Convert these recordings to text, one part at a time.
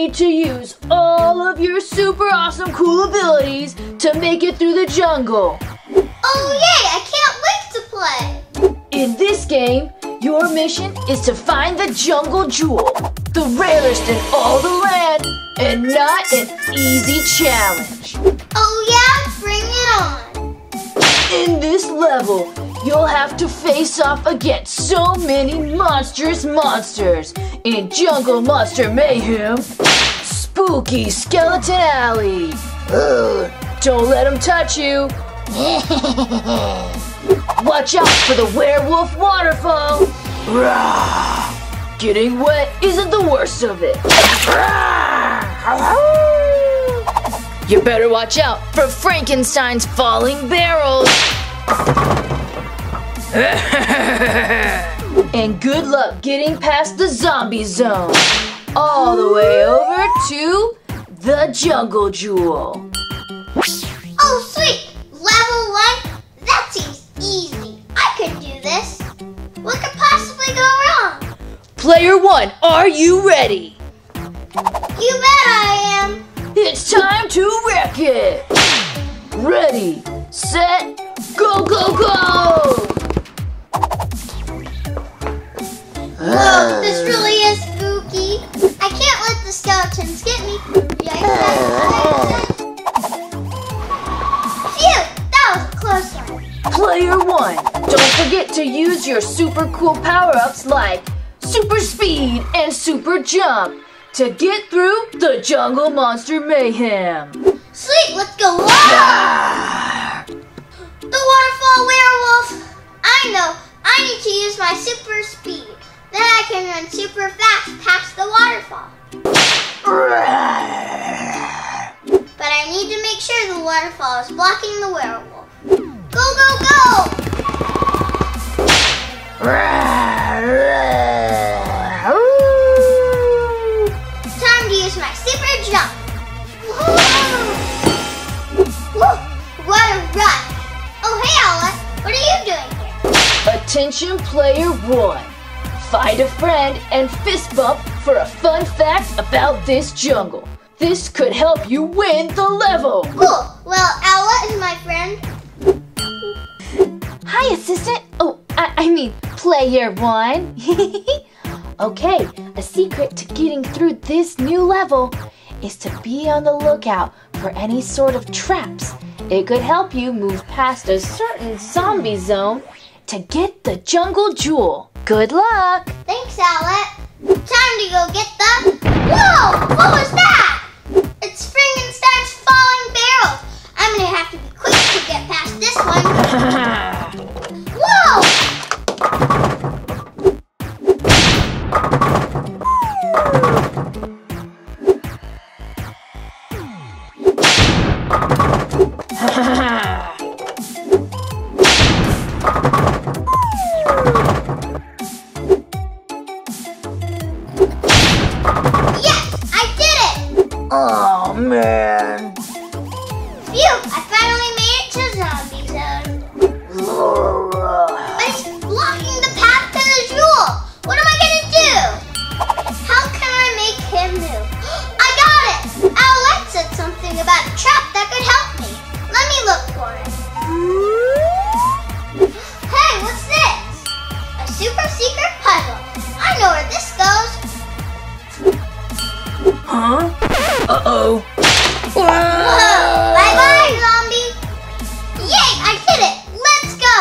need to use all of your super awesome cool abilities to make it through the jungle. Oh yay! I can't wait to play. In this game, your mission is to find the jungle jewel, the rarest in all the land, and not an easy challenge. Oh yeah? Bring it on. In this level, you'll have to face off against so many monstrous monsters in Jungle Monster Mayhem, Spooky Skeleton Alley. Ugh, don't let them touch you. Watch out for the werewolf waterfall. Rah! Getting wet isn't the worst of it. You better watch out for Frankenstein's falling barrels. and good luck getting past the zombie zone. All the way over to the jungle jewel. Oh sweet! Level one? That seems easy. I can do this. What could possibly go wrong? Player one, are you ready? You bet I am. It's time to wreck it! Ready, set, go, go, go! Whoa, this really is spooky. I can't let the skeletons get me. Oh. Phew, that was a close one. Player one, don't forget to use your super cool power-ups like super speed and super jump to get through the jungle monster mayhem. Sweet, let's go. Whoa! The waterfall werewolf. I know. I need to use my super speed. Then I can run super fast past the waterfall. But I need to make sure the waterfall is blocking the werewolf. Go, go, go! Time to use my super jump. Woo! What a run! Oh, hey, Owlette. What are you doing here? Attention player one. Find a friend and fist bump for a fun fact about this jungle. This could help you win the level. Cool. Well, Owlette is my friend. Hi, assistant. Oh, I, I mean, player one. okay, a secret to getting through this new level is to be on the lookout for any sort of traps. It could help you move past a certain zombie zone to get the jungle jewel. Good luck! Thanks, Owlette. Time to go get the. Whoa! What was that? It's Frankenstein's falling barrels. I'm gonna have to be quick to get past this one. Whoa! Huh? Uh-oh. Whoa! Bye bye, zombie! Yay! I did it! Let's go!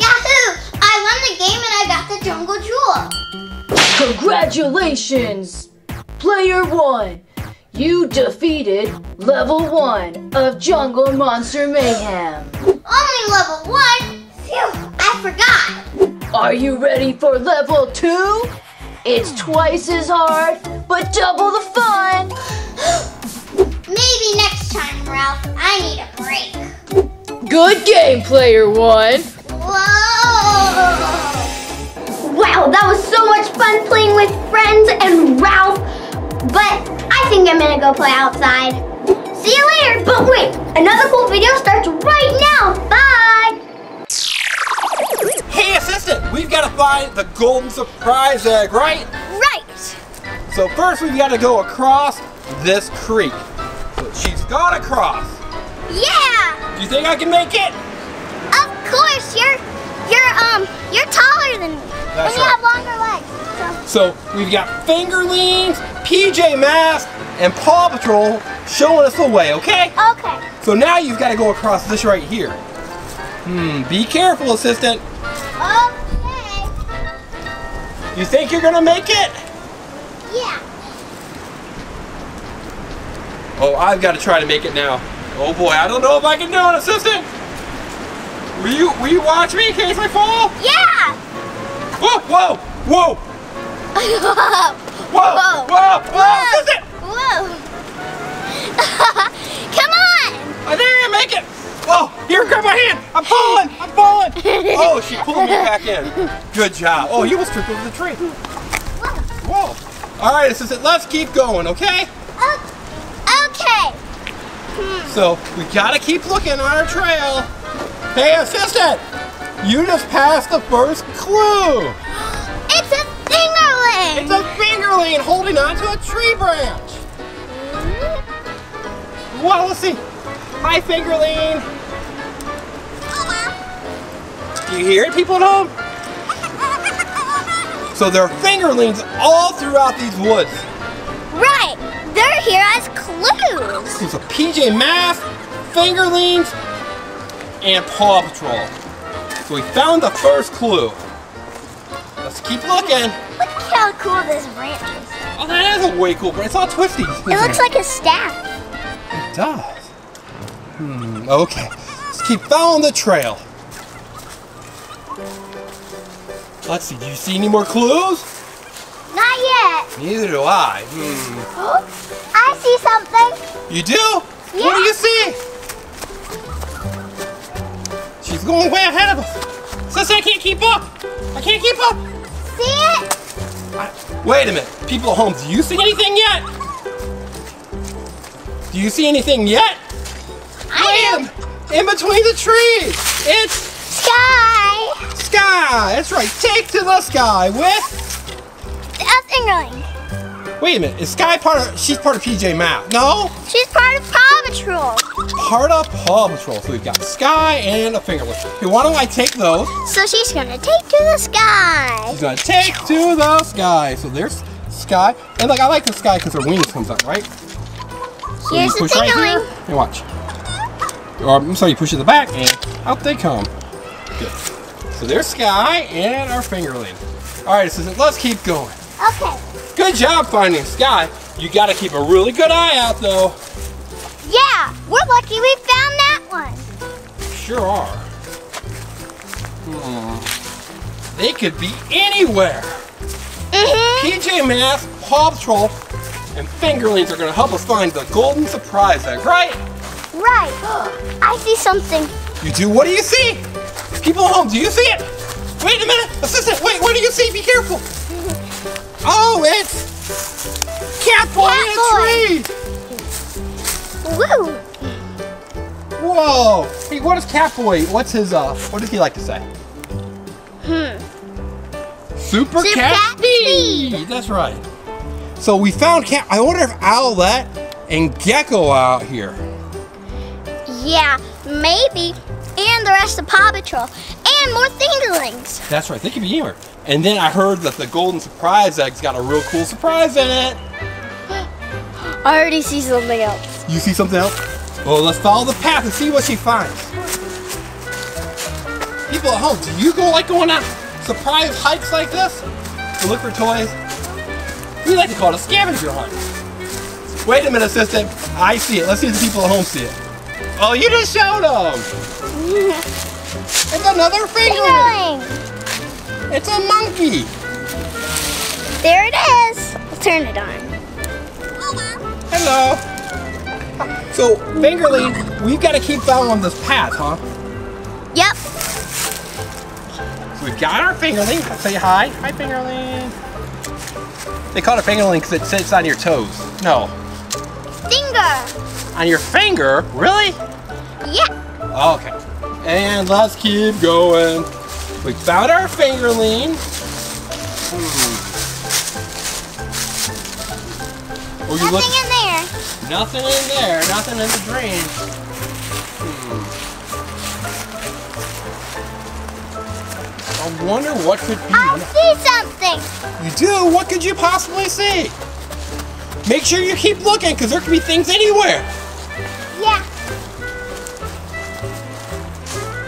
Yahoo! I won the game and I got the jungle jewel. Congratulations, player one. You defeated level one of Jungle Monster Mayhem. Only level one? Phew! I forgot. Are you ready for level two? It's twice as hard, but double the fun. Maybe next time, Ralph. I need a break. Good game, player one. Whoa! Wow, that was so much fun playing with friends and Ralph. But I think I'm gonna go play outside. See you later. But wait, another cool video starts right now. Bye. We've got to find the golden surprise egg, right? Right. So first we've got to go across this creek. So she's got to cross. Yeah. Do you think I can make it? Of course, you're you're um you're taller than me. That's and you right. have longer legs. So So we've got Fingerlings, PJ Masks, and Paw Patrol showing us the way, okay? okay. So now you've got to go across this right here. Hmm, be careful, assistant. Okay. You think you're gonna make it? Yeah. Oh, I've got to try to make it now. Oh boy, I don't know if I can do it, assistant. Will you, will you watch me in case I fall? Yeah. Oh, whoa, whoa, whoa, Whoa. whoa, whoa, whoa, assistant! Whoa. Come on. I think I can make it. Oh, here, grab my hand. I'm falling, I'm falling. Oh, she pulled me back in. Good job. Oh, you almost tripped over the tree. Whoa. All right, assistant, let's keep going, okay? Okay. Hmm. So we gotta keep looking on our trail. Hey, assistant, you just passed the first clue. It's a fingerling. It's a fingerling holding onto a tree branch. Mm-hmm. Well, let's see. Hi, fingerling. Do you hear it, people at home? So there are fingerlings all throughout these woods. Right. They're here as clues. There's a PJ Masks, fingerlings, and Paw Patrol. So we found the first clue. Let's keep looking. Look at how cool this branch is. Oh, that is a way cool branch. It's all twisty. It looks like a staff. It does. Hmm, okay. Let's keep following the trail. Let's see, do you see any more clues? Not yet. Neither do I. Hmm. I see something. You do? Yeah. What do you see? She's going way ahead of us. Sister, I can't keep up. I can't keep up. See it? I- Wait a minute. People at home, do you see anything yet? Do you see anything yet? Do. In between the trees. It's Sky. sky. That's right. Take to the sky with. A fingerling. Wait a minute. Is Sky part of? She's part of PJ Map. No, She's part of Paw Patrol. part of Paw Patrol. So we've got Sky and a fingerling. Hey, why don't I take those? So she's gonna take to the sky. She's gonna take to the sky. So there's Sky, and like I like the sky because her wings comes up, right? So Here's you the right here. And watch. Or I'm sorry, you push it to the back and out they come. Good. So there's Sky and our fingerling. All right, so let's keep going. Okay. Good job finding Sky. You got to keep a really good eye out though. Yeah, we're lucky we found that one. Sure are. Hmm. They could be anywhere. Mm-hmm. PJ Masks, Paw Patrol, and Fingerlings are gonna help us find the golden surprise egg, right? Right. I see something. You do? What do you see? People at home, do you see it? Wait a minute, assistant, wait, what do you see? Be careful. Oh, it's Catboy in a tree. Woo. Whoa. Hey, what is Catboy? What's his, uh, what does he like to say? Hmm. Super, Super Cat, Cat Speed. Speed. That's right. So we found Cat. I wonder if Owlette and Gecko are out here. Yeah, maybe. And the rest of Paw Patrol. And more fingerlings. That's right. They could be anywhere. And then I heard that the golden surprise egg's got a real cool surprise in it. I already see something else. You see something else? Well, let's follow the path and see what she finds. People at home, do you go like going on surprise hikes like this to look for toys? We like to call it a scavenger hunt. Wait a minute, assistant. I see it. Let's see if the people at home see it. Oh, you just showed them. It's another fingerling. Fingerling. It's a monkey. There it is. Let's turn it on. Hello. So, Fingerling, we've got to keep following this path, huh? Yep. So we've got our Fingerling. Say hi. Hi, Fingerling. They call it Fingerling because it sits on your toes. No, Finger. On your finger. Really? Yeah. Okay. And let's keep going. We found our fingerling. Hmm. Oh, you Nothing look. in there. Nothing in there. Nothing in the drain. Hmm. I wonder what could be. I see something. You do? What could you possibly see? Make sure you keep looking, because there could be things anywhere. Yeah.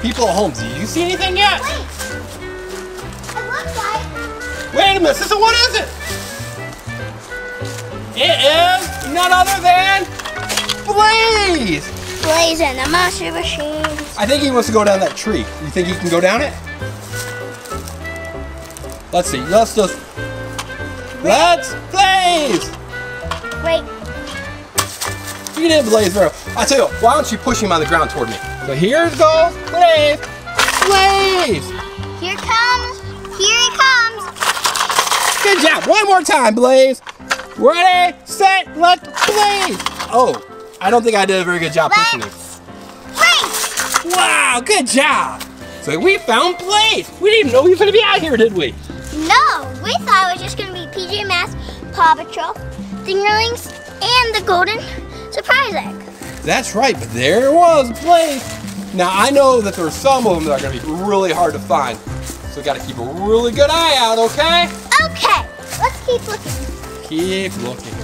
People at home, do you see anything yet? Wait. It looks like. Wait a minute, sister, what is it? It is none other than Blaze! Blaze and the monster machine. I think he wants to go down that tree. You think he can go down it? Let's see, let's just... Let's Blaze! Wait. You didn't Blaze very well. I tell you, what, why don't you push him on the ground toward me? So here goes Blaze! Blaze! Here comes. Here he comes. Good job. One more time, Blaze. Ready, set, let's Blaze. Oh, I don't think I did a very good job pushing him. Let's race. Wow, good job. So we found Blaze. We didn't even know he was going to be out here, did we? No, we thought it was just gonna be PJ Masks, Paw Patrol, Fingerlings, and the Golden Surprise Egg. That's right, but there it was, Blaze. Now, I know that there are some of them that are going to be really hard to find. So we got to keep a really good eye out, okay? Okay, let's keep looking. Keep looking.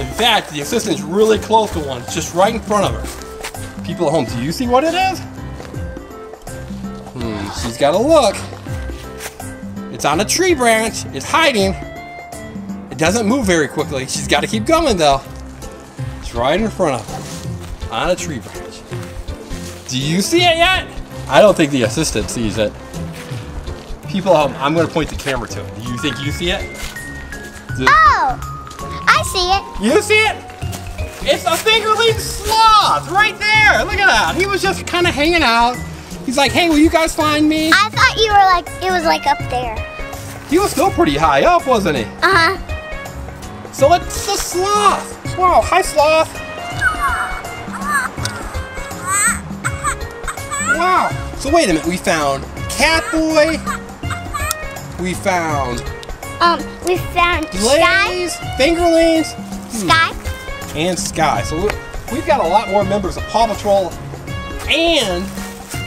In fact, the assistant's really close to one, it's just right in front of her. People at home, do you see what it is? Hmm, she's got to look. It's on a tree branch. It's hiding. It doesn't move very quickly. She's got to keep going though. It's right in front of him on a tree branch. Do you see it yet? I don't think the assistant sees it. People at home, I'm going to point the camera to it. Do you think you see it? Do- Oh, I see it. you see it? It's a fingerling sloth right there. Look at that. He was just kind of hanging out. He's like, hey, will you guys find me? I thought you were like, it was like up there. He was still pretty high up, wasn't he? Uh huh. So it's the sloth. Wow, hi sloth. Wow. So wait a minute, we found Catboy. We found Um, we found Sky, Blaze, Fingerlings, Sky, and Sky. So we- we've got a lot more members of Paw Patrol and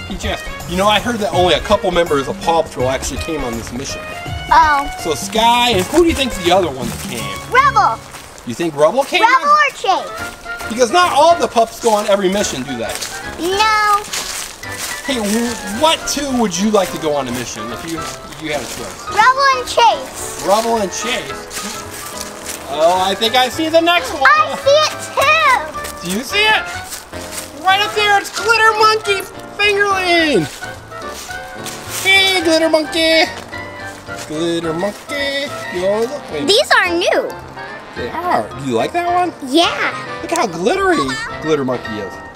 PJS. You know, I heard that only a couple members of Paw Patrol actually came on this mission. oh, So Sky, and who do you think's the other one that came? Rubble, You think Rubble came? On? or Chase? Because not all the pups go on every mission, do they? No, Hey, what two would you like to go on a mission if you if you had a choice? Rubble and Chase. Rubble and Chase. Oh, I think I see the next one. I see it too. Do you see it? Right up there, it's Glitter Monkey Fingerling. Hey, Glitter Monkey. Glitter Monkey. These are new. They are. Do you like that one? Yeah. Look how glittery Glitter Monkey is.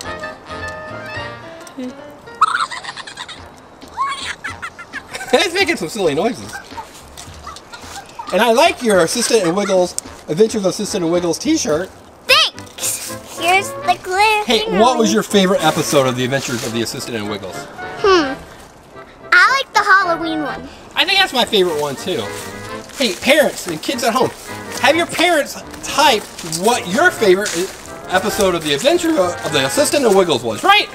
It's making some silly noises. And I like your Assistant and Wiggles, Adventures of Assistant and Wiggles t-shirt. Thanks. Here's the glitter. Hey, what was your favorite episode of the Adventures of the Assistant and Wiggles? Hmm. I like the Halloween one. I think that's my favorite one too. Hey, parents and kids at home, have your parents type what your favorite episode of the Adventure of the Assistant and Wiggles was, right?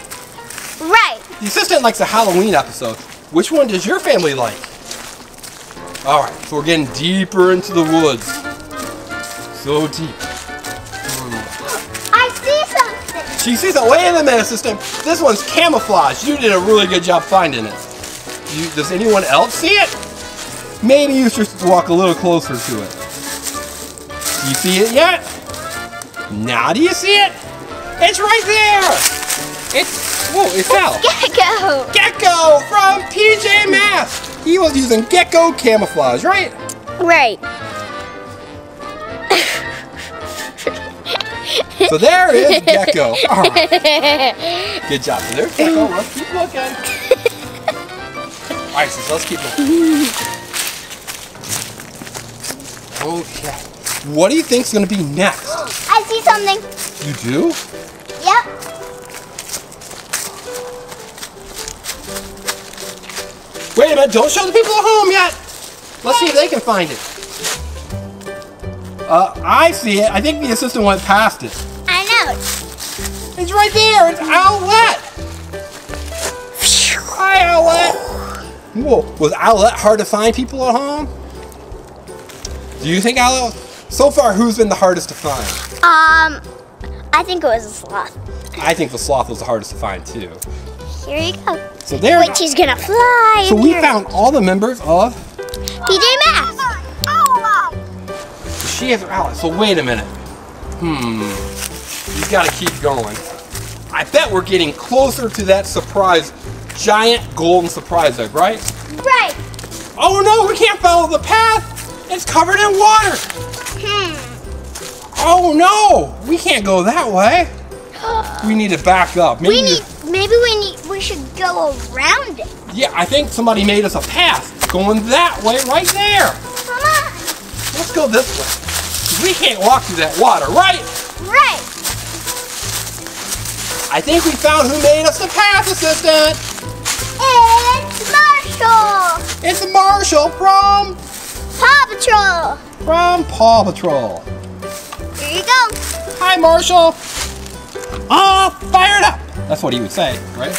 Right. The assistant likes the Halloween episode. Which one does your family like? All right, so we're getting deeper into the woods. So deep. I see something. She sees it. Wait a minute, assistant. This one's camouflage. You did a really good job finding it. You, does anyone else see it? Maybe you should walk a little closer to it. You see it yet? Now do you see it? It's right there. It's whoa, it fell. Gecko. Gecko from PJ Masks. He was using gecko camouflage, right? Right. So there is Gecko. Right. Good job. So there's Gecko. Let's keep looking. All right, so let's keep looking. Okay. What do you think's gonna be next? I see something. You do? Yep. Wait a minute, don't show the people at home yet. Let's see if they can find it. Uh, I see it. I think the assistant went past it. I know. It's right there. It's Owlette. Hi, Owlette. Whoa, was Owlette hard to find people at home? Do you think Owlette? So far, who's been the hardest to find? Um, I think it was a sloth. I think the sloth was the hardest to find too. Here you go. So there. Which is gonna fly. So we here. found all the members of PJ Masks. She has her Owlette. So wait a minute. Hmm. He's got to keep going. I bet we're getting closer to that surprise, giant golden surprise egg, right? Right. Oh no, we can't follow the path. It's covered in water. Oh no, we can't go that way. We need to back up. Maybe We need. Maybe we need. We should go around it. Yeah, I think somebody made us a path going that way right there. Come on. Let's go this way. We can't walk through that water, right? Right. I think we found who made us the path assistant. It's Marshall. It's Marshall from Paw Patrol. from Paw Patrol. You go. Hi, Marshall. Ah, fired up. That's what he would say, right?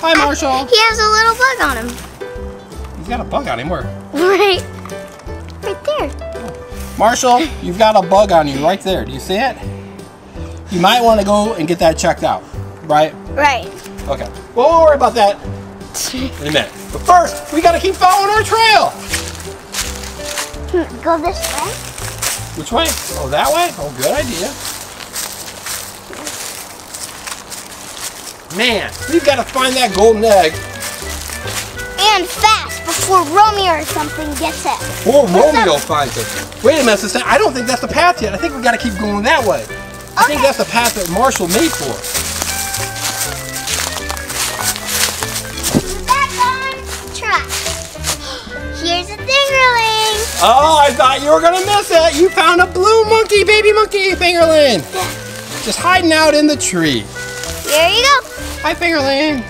Hi, Marshall. He has a little bug on him. He's got a bug on him. Where? Right. Right there. Marshall, you've got a bug on you right there. Do you see it? You might want to go and get that checked out, right? Right. Okay. Well, we'll worry about that in a minute. But first, we got to keep following our trail. Go this way. Which way? Oh, that way? Oh, good idea. Man, we've got to find that golden egg And fast before Romeo or something gets it. before Romeo finds it. Wait a minute, sister. I don't think that's the path yet. I think we got to keep going that way. I think that's the path that Marshall made for us. Back on track. Here's a dingerling. Oh, I thought you were gonna miss it. You found a blue monkey, baby monkey, Fingerling. Yeah. Just hiding out in the tree. Here you go. Hi, Fingerling.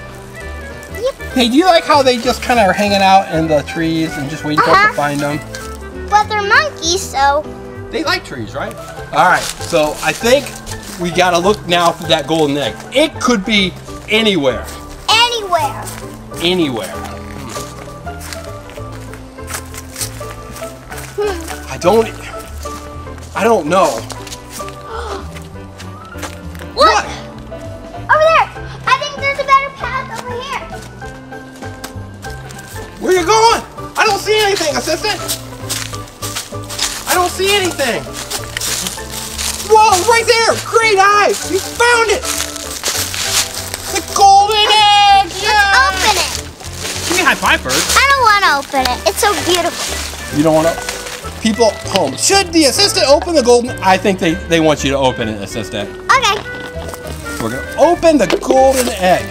Yep. Hey, do you like how they just kind of are hanging out in the trees and just waiting for us Uh-huh. to find them? But they're monkeys, so They like trees, right? All right, so I think we gotta look now for that golden egg. It could be anywhere, anywhere. anywhere. Don't, I don't know. Look! Over there! I think there's a better path over here. Where you going? I don't see anything, assistant. I don't see anything. Whoa, right there! Great eye! You found it! The golden egg! Yeah! Open it. Give me a high five first. I don't want to open it. It's so beautiful. You don't want to. People home. Should the assistant open the golden? I think they, they want you to open it, assistant. Okay. We're gonna open the golden egg.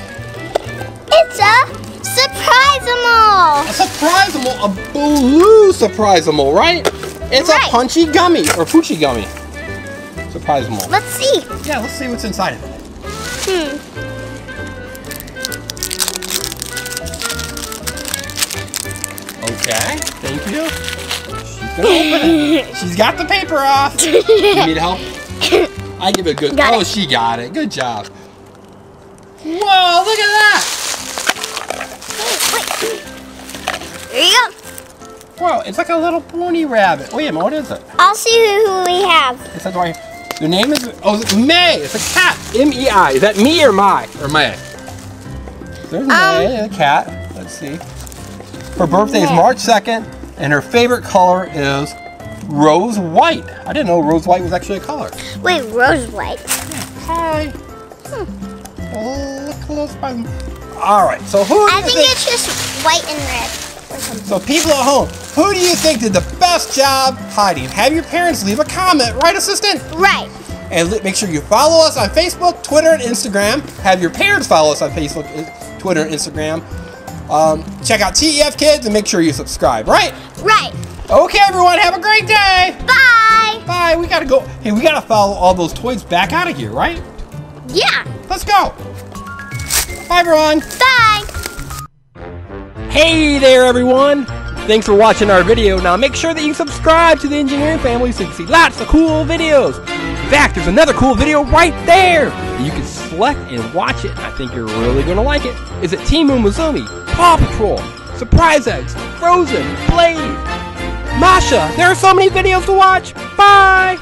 It's a Surprizamal. A surprisable, a blue surprisable, right? It's Right. a punchy gummy or poochie gummy. Surprisable. Let's see. Yeah, let's see what's inside of it. Hmm. Okay, thank you. Open it. She's got the paper off. You need help? I give it a good. Got oh, it. she got it. Good job. Whoa, look at that. There you go. Whoa, it's like a little pony rabbit. Wait a minute, what is it? I'll see who, we have. It says right. The name is oh it's May. It's a cat. M E I. Is that me or my or May? There's May, um, the cat. Let's see. Her birthday is March 2nd, and her favorite color is rose white. I didn't know rose white was actually a color. Wait, rose white. Hi. Hmm. Oh, look close by. All right. So who I think think? it's just white and red. So people at home, who do you think did the best job hiding? Have your parents leave a comment, right, assistant? Right. And make sure you follow us on Facebook, Twitter, and Instagram. Have your parents follow us on Facebook, Twitter, and Instagram. Um, check out TEF Kids and make sure you subscribe, right? Right. Okay, everyone, have a great day. Bye. Bye. We gotta go. Hey, we gotta follow all those toys back out of here, right? Yeah. Let's go. Bye, everyone. Bye. Hey there, everyone. Thanks for watching our video. Now make sure that you subscribe to the engineering family so you can see lots of cool videos. In fact, there's another cool video right there. You can select and watch it. I think you're really gonna like it. Is it Team Umizoomi, Paw Patrol, Surprise Eggs, Frozen, Blade, Masha? There are so many videos to watch. Bye.